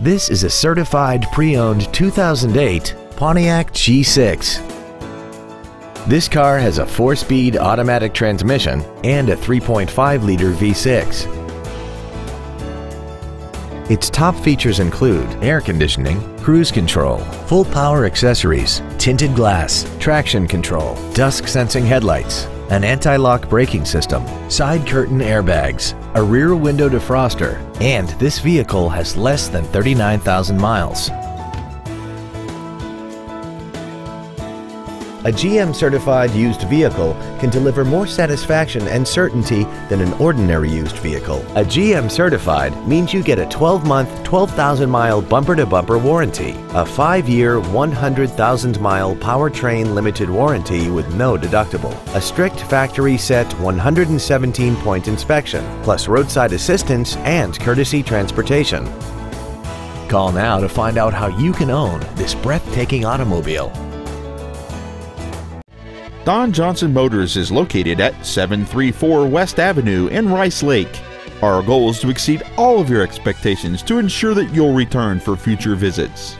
This is a certified pre-owned 2008 Pontiac G6. This car has a 4-speed automatic transmission and a 3.5-liter V6. Its top features include air conditioning, cruise control, full power accessories, tinted glass, traction control, dusk sensing headlights, an anti-lock braking system, side curtain airbags, a rear window defroster, and this vehicle has less than 39,000 miles. A GM certified used vehicle can deliver more satisfaction and certainty than an ordinary used vehicle. A GM certified means you get a 12 month, 12,000 mile bumper to bumper warranty, a 5 year, 100,000 mile powertrain limited warranty with no deductible, a strict factory set 117 point inspection, plus roadside assistance and courtesy transportation. Call now to find out how you can own this breathtaking automobile. Don Johnson Motors is located at 734 West Avenue in Rice Lake. Our goal is to exceed all of your expectations to ensure that you'll return for future visits.